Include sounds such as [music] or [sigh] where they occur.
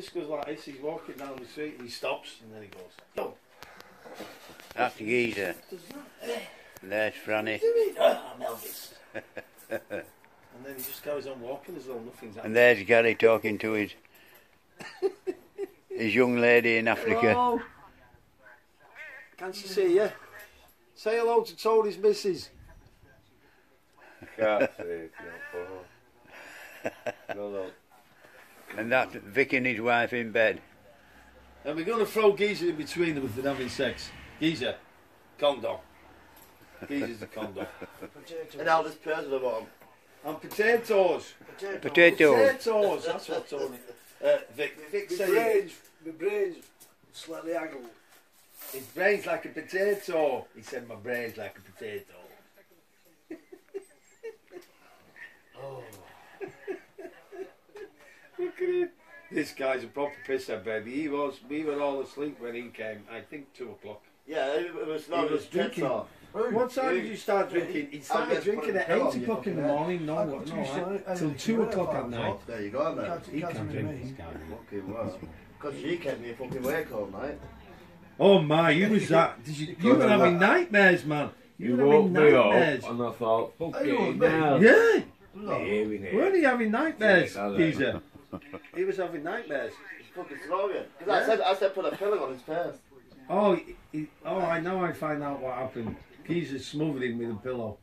just goes like this. He's walking down the street and he stops and then he goes, yo, That's Geezer. does? There's Franny. Do. I'm Elvis. [laughs] and then he just goes on walking as though nothing's And there's Gary talking to his his young lady in Africa. Hello. Can't she see you? Say hello to Tony's missus. Can't [laughs] say it, no. No, no. And that's Vic and his wife in bed. And we're going to throw Geezer in between them if they're having sex. Geezer, condom. Geezer's the condom. And now this person of them. And potatoes. Potato. Potatoes. Potatoes, that's what Tony. Uh, Vic, Vic My said brains, my brains slightly angled. his brain's like a potato. He said my brain's like a potato. oh. Look at him. This guy's a proper pisser, baby. He was, we were all asleep when he came, I think two o'clock. Yeah, it, it was not He was drinking. tits off. What time did you start drinking? He started drinking at 8 o'clock in the morning, no, I no, two no, slight- till 2 o'clock at I night. There you go, man. Can't- He can't can't do drink me. this guy. Fucking well. Because she kept me fucking awake all night. Oh my, you was that? [laughs] Did you? You were having nightmares, man. You, You were woke having me up nightmares. and I thought, Are you fucking with me? hell. Yeah, No. Hearing it. weren't he having nightmares, Yeah, I know. geezer? He was having nightmares. He's fucking. Because I said, I said put a pillow on his face. Oh, he, he, oh, I know. I find out what happened. Geezer smothered him with a pillow.